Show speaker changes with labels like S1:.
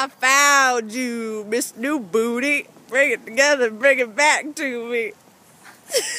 S1: I found you, Miss New Booty. Bring it together, bring it back to me.